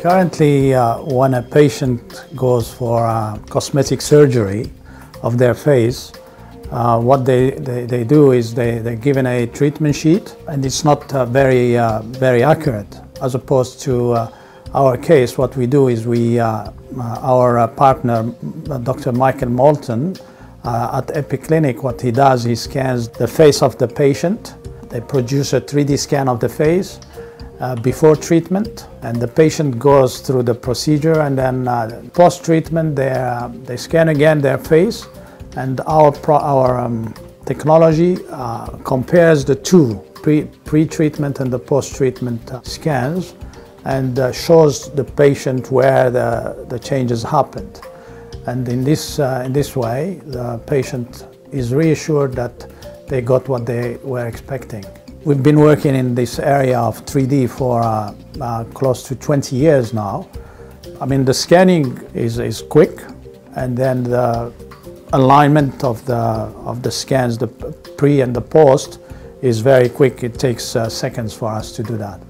Currently, uh, when a patient goes for uh, cosmetic surgery of their face, uh, what they, they, they, do is they, they're given a treatment sheet and it's not uh, very, uh, very accurate as opposed to uh, our case. What we do is we, our partner, Dr. Michael Moulton at Epiclinic, what he does, he scans the face of the patient. They produce a 3D scan of the face uh, before treatment and the patient goes through the procedure and then uh, post-treatment they, uh, they scan again their face and our, our um, technology uh, compares the two pre-treatment pre and the post-treatment uh, scans and uh, shows the patient where the, the changes happened. And in this, in this way the patient is reassured that they got what they were expecting. We've been working in this area of 3D for uh, uh, close to 20 years now. I mean, the scanning is, is quick, and then the alignment of the, of the scans, the pre and the post, is very quick. It takes uh, seconds for us to do that.